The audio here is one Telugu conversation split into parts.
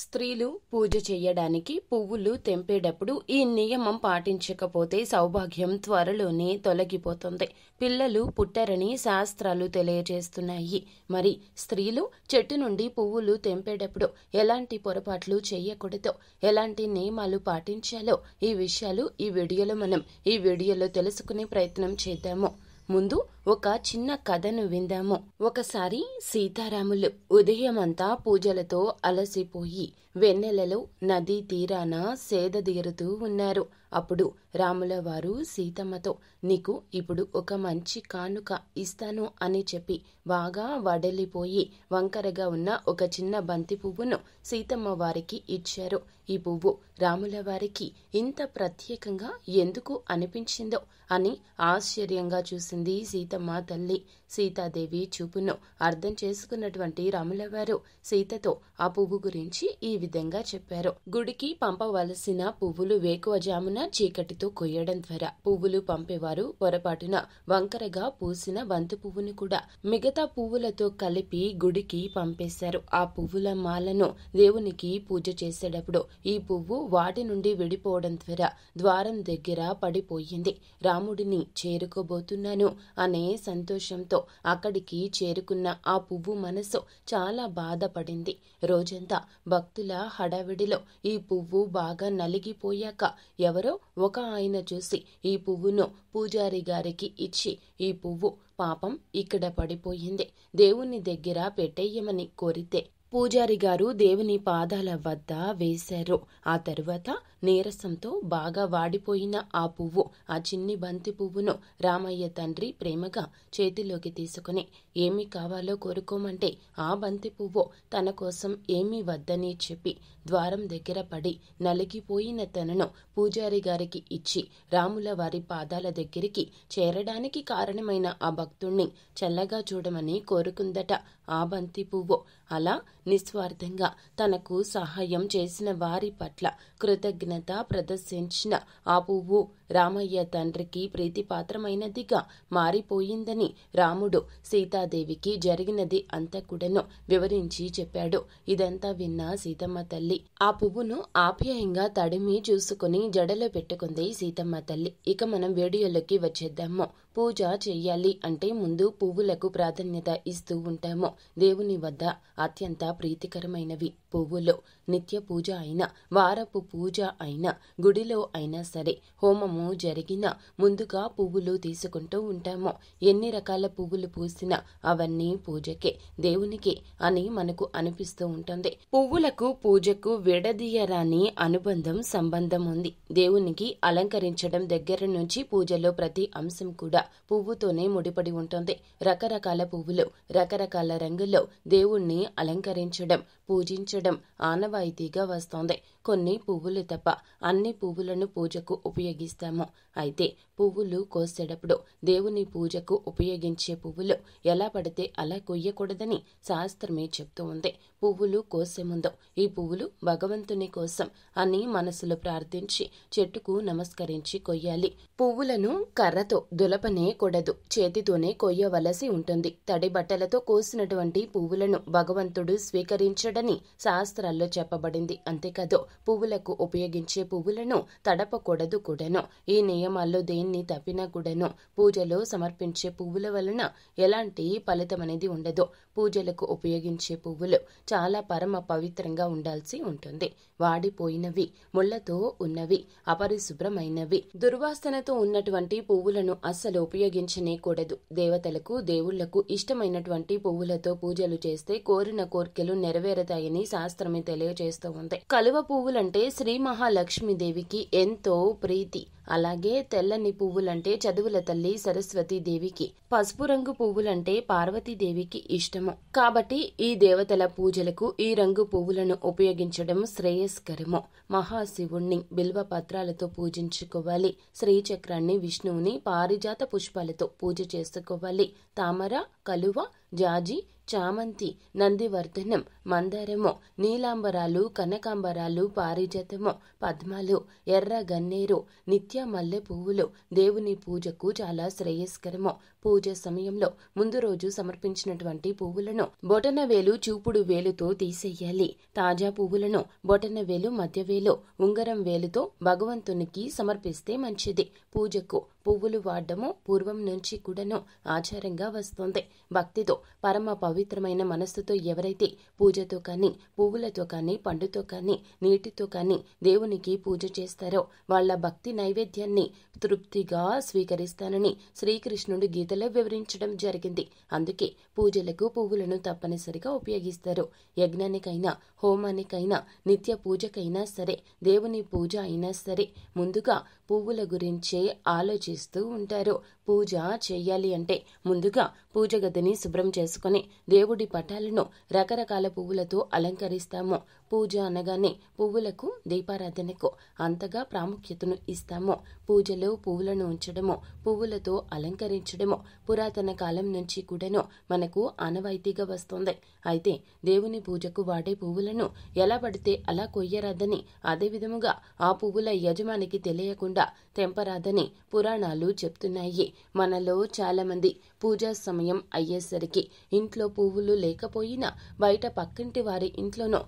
స్త్రీలు పూజ చేయడానికి పువ్వులు తెంపేటప్పుడు ఈ నియమం పాటించకపోతే సౌభాగ్యం త్వరలోనే తొలగిపోతుంది. పిల్లలు పుట్టరని శాస్త్రాలు తెలియజేస్తున్నాయి. మరి స్త్రీలు చెట్టు నుండి పువ్వులు తెంపేటప్పుడు ఎలాంటి పొరపాట్లు చేయకూడదో ఎలాంటి నియమాలు పాటించాలో? ఈ విషయాలు ఈ వీడియోలో మనం ఈ వీడియోలో తెలుసుకునే ప్రయత్నం చేద్దాము. ముందు ఒక చిన్న కథను విందాము. ఒకసారి సీతారాములు ఉదయమంతా పూజలతో అలసిపోయి వెన్నెలలో నదీ తీరాన సేదదీరుతూ ఉన్నారు. అప్పుడు రాముల వారు సీతమ్మతో నీకు ఇప్పుడు ఒక మంచి కానుక ఇస్తాను అని చెప్పి బాగా వడలిపోయి వంకరగా ఉన్న ఒక చిన్న బంతి పువ్వును సీతమ్మ వారికి ఇచ్చారు. ఈ పువ్వు రాముల వారికి ఇంత ప్రత్యేకంగా ఎందుకు అనిపించిందో అని ఆశ్చర్యంగా చూసింది సీతమ్మ. తల్లి. సీతాదేవి చూపును అర్థం చేసుకున్నటువంటి రాములవారు సీతతో ఆ పువ్వు గురించి ఈ విధంగా చెప్పారు. గుడికి పంపవలసిన పువ్వులు వేకువజామున చీకటితో కొయ్యడం ద్వారా పువ్వులు పంపేవారు. పొరపాటున వంకరగా పూసిన బంతి పువ్వును కూడా మిగతా పువ్వులతో కలిపి గుడికి పంపేశారు. ఆ పువ్వుల మాలను దేవునికి పూజ చేసేటప్పుడు ఈ పువ్వు వాటి నుండి విడిపోవడం ద్వారా ద్వారం దగ్గర పడిపోయింది. రాముడిని చేరుకోబోతున్నాను అనే సంతోషంతో అక్కడికి చేరుకున్న ఆ పువ్వు మనసు చాలా బాధపడింది. రోజంతా భక్తుల హడావిడిలో ఈ పువ్వు బాగా నలిగిపోయాక ఎవరో ఒక ఆయన చూసి ఈ పువ్వును పూజారి గారికి ఇచ్చి ఈ పువ్వు పాపం ఇక్కడ పడిపోయింది. దేవుని దగ్గర పెట్టేయమని కోరితే పూజారి గారు దేవుని పాదాల వద్ద వేశారు. ఆ తరువాత నీరసంతో బాగా వాడిపోయిన ఆ పువ్వు ఆ చిన్ని బంతి పువ్వును రామయ్య తండ్రి ప్రేమగా చేతిలోకి తీసుకుని ఏమి కావాలో కోరుకోమంటే ఆ బంతి పువ్వు తన కోసం ఏమీ వద్దని చెప్పి ద్వారం దగ్గర పడి నలిగిపోయిన తనను పూజారి గారికి ఇచ్చి రాముల వారి పాదాల దగ్గరికి చేరడానికి కారణమైన ఆ భక్తుణ్ణి చల్లగా చూడమని కోరుకుందట ఆ బంతి పువ్వు. అలా నిస్వార్థంగా తనకు సహాయం చేసిన వారి పట్ల కృతజ్ఞ కృతజ్ఞత ప్రదర్శించిన ఆ పువ్వు రామయ్య తండ్రికి ప్రీతిపాత్రమైనదిగా మారిపోయిందని రాముడు సీతాదేవికి జరిగినది అంతా కూడాను వివరించి చెప్పాడు. ఇదంతా విన్న సీతమ్మ తల్లి ఆ పువ్వును ఆప్యాయంగా తడిమి చూసుకుని జడలో పెట్టుకుంది సీతమ్మ తల్లి. ఇక మనం వీడియోలోకి వచ్చేద్దాము. పూజ చెయ్యాలి అంటే ముందు పువ్వులకు ప్రాధాన్యత ఇస్తూ ఉంటాము. దేవుని వద్ద అత్యంత ప్రీతికరమైనవి పువ్వులు. నిత్య పూజ అయిన వారపు పూజ అయినా గుడిలో అయినా సరే హోమము జరిగినా ముందుగా పువ్వులు తీసుకుంటూ ఉంటాము. ఎన్ని రకాల పువ్వులు పూసినా అవన్నీ పూజకే దేవునికి అని మనకు అనిపిస్తూ ఉంటుంది. పువ్వులకు పూజకు విడదీయరాని అనుబంధం సంబంధం ఉంది. దేవునికి అలంకరించడం దగ్గర నుంచి పూజలో ప్రతి అంశం కూడా పువ్వుతోనే ముడిపడి ఉంటుంది. రకరకాల పువ్వులు రకరకాల రంగుల్లో దేవుణ్ణి అలంకరించడం పూజించడం ఆనవాయితీగా వస్తోంది. కొన్ని పువ్వులు తప్ప అన్ని పువ్వులను పూజకు ఉపయోగిస్తాము. అయితే పువ్వులు కోసేటప్పుడు దేవుని పూజకు ఉపయోగించే పువ్వులు ఎలా పడితే అలా కొయ్యకూడదని శాస్త్రమే చెప్తూ ఉంది. పువ్వులు కోసే ముందు ఈ పువ్వులు భగవంతుని కోసం అని మనసులో ప్రార్థించి చెట్టుకు నమస్కరించి కొయ్యాలి. పువ్వులను కర్రతో దులపనే కూడదు చేతితోనే కొయ్యవలసి ఉంటుంది. తడి బట్టలతో కోసినటువంటి పువ్వులను భగవంతుడు స్వీకరించడని శాస్త్రాల్లో చెప్పబడింది. అంతేకాదు పువ్వులకు ఉపయోగించే పువ్వులను తడపకూడదు కూడాను. ఈ నియమాల్లో దేని ఎన్ని తవ్వినా కూడాను పూజలో సమర్పించే పువ్వుల వలన ఎలాంటి ఫలితం అనేది ఉండదు. పూజలకు ఉపయోగించే పువ్వులు చాలా పరమ పవిత్రంగా ఉండాల్సి ఉంటుంది. వాడిపోయినవి ముళ్ళతో ఉన్నవి అపరిశుభ్రమైనవి దుర్వాసనతో ఉన్నటువంటి పువ్వులను అస్సలు ఉపయోగించనే కూడదు దేవతలకు దేవుళ్ళకు ఇష్టమైనటువంటి పువ్వులతో పూజలు చేస్తే కోరిన కోర్కెలు నెరవేరతాయని శాస్త్రమే తెలియజేస్తూ ఉంది కలువ పువ్వులంటే శ్రీ మహాలక్ష్మీదేవికి ఎంతో ప్రీతి. అలాగే తెల్లని పువ్వులంటే చదువుల తల్లి సరస్వతి దేవికి పసుపు రంగు పువ్వులంటే పార్వతీదేవికి ఇష్టము. కాబట్టి ఈ దేవతల పూజలకు ఈ రంగు పువ్వులను ఉపయోగించడం శ్రేయస్కరము. మహాశివుణ్ణి బిల్వ పత్రాలతో పూజించుకోవాలి. శ్రీచక్రాన్ని విష్ణువుని పారిజాత పుష్పాలతో పూజ చేసుకోవాలి. తామర కలువ జాజి చామంతి నందివర్ధనం మందారము నీలాంబరాలు కనకాంబరాలు పారిజాతము పద్మాలు ఎర్ర గన్నేరు నిత్య మల్లె పువ్వులు దేవుని పూజకు చాలా శ్రేయస్కరము. పూజ సమయంలో ముందు రోజు సమర్పించినటువంటి పువ్వులను బొటన వేలు చూపుడు వేలుతో తీసేయాలి. తాజా పువ్వులను బొటన వేలు మధ్య వేలు ఉంగరం వేలుతో భగవంతునికి సమర్పిస్తే మంచిది. పూజకు పువ్వులు వాడడము పూర్వం నుంచి కూడాను ఆచారంగా వస్తుంది. భక్తితో పరమ పవిత్రమైన మనస్సుతో ఎవరైతే పూజతో కానీ పువ్వులతో కానీ పండుతో కానీ నీటితో కానీ దేవునికి పూజ చేస్తారో వాళ్ళ భక్తి నైవేద్యాన్ని తృప్తిగా స్వీకరిస్తానని శ్రీకృష్ణుడు గీతలో వివరించడం జరిగింది. అందుకే పూజలకు పువ్వులను తప్పనిసరిగా ఉపయోగిస్తారు. యజ్ఞానికైనా హోమానికైనా నిత్య పూజకైనా సరే దేవుని పూజ అయినా సరే ముందుగా పువ్వుల గురించే ఆలోచిస్తూ ఉంటారు. పూజ చేయాలి అంటే ముందుగా పూజ గదిని శుభ్రం చేసుకుని దేవుడి పటాలను రకరకాల పువ్వులతో అలంకరిస్తాము. పూజ అనగానే పువ్వులకు దీపారాధనకు అంతగా ప్రాముఖ్యతను ఇస్తాము. పూజలో పువ్వులను ఉంచడము పువ్వులతో అలంకరించడము పురాతన కాలం నుంచి కూడాను మనకు ఆనవాయితీగా వస్తుంది. అయితే దేవుని పూజకు వాడే పువ్వులను ఎలా పడితే అలా కొయ్యరాదని అదేవిధముగా ఆ పువ్వుల యజమానికి తెలియకుండా తెంపరాదని పురాణాలు చెప్తున్నాయి. మనలో చాలామంది పూజా సమయం అయ్యేసరికి ఇంట్లో పువ్వులు లేకపోయినా బయట పక్కింటి వారి ఇంట్లోనో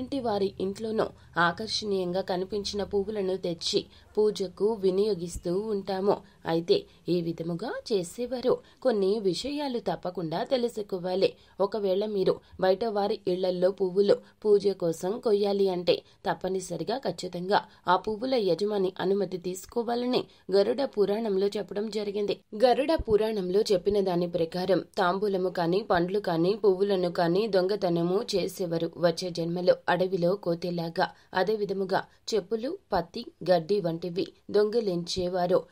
ఎదురింటి వారి ఇంట్లోనో ఆకర్షణీయంగా కనిపించిన పువ్వులను తెచ్చి పూజకు వినియోగిస్తూ ఉంటాము. అయితే ఈ విధముగా చేసేవారు. కొన్ని విషయాలు తప్పకుండా తెలుసుకోవాలి. ఒకవేళ మీరు బయట వారి ఇళ్ళల్లో పువ్వులు పూజ కోసం కొయ్యాలి అంటే తప్పనిసరిగా ఖచ్చితంగా ఆ పువ్వుల యజమాని అనుమతి తీసుకోవాలని గరుడ పురాణంలో చెప్పడం జరిగింది. గరుడ పురాణంలో చెప్పిన దాని ప్రకారం తాంబూలము కాని పండ్లు కాని పువ్వులను కాని దొంగతనము చేసేవారు వచ్చే జన్మలో అడవిలో కోతేలాగా. అదే విధముగా చెప్పులు పత్తి గడ్డి వంటివి దొంగిలించేవారు.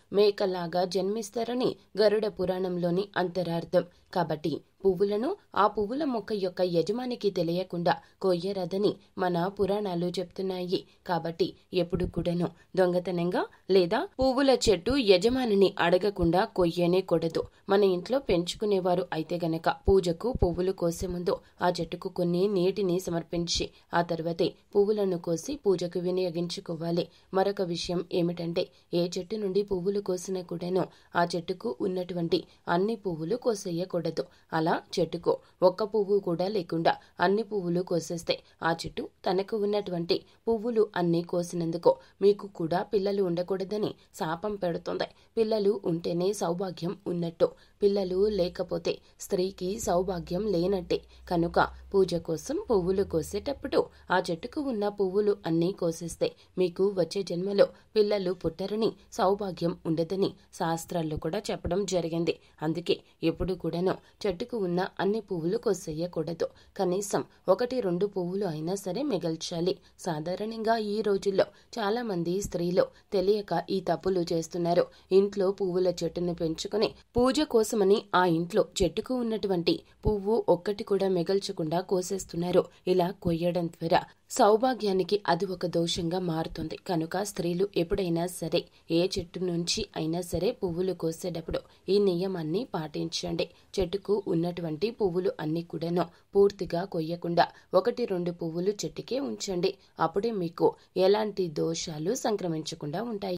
మేకలాగా జన్మిస్తారని గరుడ పురాణంలోని అంతరార్థం. కాబట్టి పువ్వులను ఆ పువ్వుల మొక్క యొక్క యజమానికి తెలియకుండా కొయ్యరదని మన పురాణాలు చెప్తున్నాయి. కాబట్టి ఎప్పుడు కూడాను దొంగతనంగా లేదా పువ్వుల చెట్టు యజమానిని అడగకుండా కొయ్యనే కూడదు. మన ఇంట్లో పెంచుకునేవారు అయితే గనక పూజకు పువ్వులు కోసే ముందు ఆ చెట్టుకు కొన్ని నీటిని సమర్పించి ఆ తర్వాతే పువ్వులను కోసి పూజకు వినియోగించుకోవాలి. మరొక విషయం ఏమిటంటే ఏ చెట్టు నుండి పువ్వులు కోసినా కూడాను ఆ చెట్టుకు ఉన్నటువంటి అన్ని పువ్వులు కోసేయకూడదు. అలా చెట్టుకు. ఒక్క పువ్వు కూడా లేకుండా అన్ని పువ్వులు కోసేస్తే ఆ చెట్టు తనకు ఉన్నటువంటి పువ్వులు అన్నీ కోసినందుకు. మీకు కూడా పిల్లలు ఉండకూడదని శాపం పెడుతుంది. పిల్లలు ఉంటేనే సౌభాగ్యం ఉన్నట్టు. పిల్లలు లేకపోతే స్త్రీకి సౌభాగ్యం లేనట్టే. కనుక పూజ కోసం పువ్వులు కోసేటప్పుడు ఆ చెట్టుకు ఉన్న పువ్వులు అన్నీ కోసేస్తే మీకు వచ్చే జన్మలో పిల్లలు పుట్టరని సౌభాగ్యం ఉండదని శాస్త్రాల్లో కూడా చెప్పడం జరిగింది. అందుకే ఎప్పుడు కూడాను చెట్టుకు ఉన్న అన్ని పువ్వులు కోసేయకూడదు. కనీసం ఒకటి రెండు పువ్వులు అయినా సరే మిగల్చాలి. సాధారణంగా ఈ రోజుల్లో చాలా మంది స్త్రీలు తెలియక ఈ తప్పులు చేస్తున్నారు. ఇంట్లో పువ్వుల చెట్టును పెంచుకుని పూజ కోసమని ఆ ఇంట్లో చెట్టుకు ఉన్నటువంటి పువ్వు ఒక్కటి కూడా మిగల్చకుండా కోసేస్తున్నారు. ఇలా కొయ్యడం ద్వారా సౌభాగ్యానికి అది ఒక దోషంగా మారుతుంది. కనుక స్త్రీలు ఎప్పుడైనా సరే ఏ చెట్టు నుంచి అయినా సరే పువ్వులు కోసేటప్పుడు ఈ నియమాన్ని పాటించండి. చెట్టుకు ఉన్నటువంటి పువ్వులు అన్ని కూడాను పూర్తిగా కొయ్యకుండా ఒకటి రెండు పువ్వులు చెట్టుకే ఉంచండి. అప్పుడే మీకు ఎలాంటి దోషాలు సంక్రమించకుండా ఉంటాయి.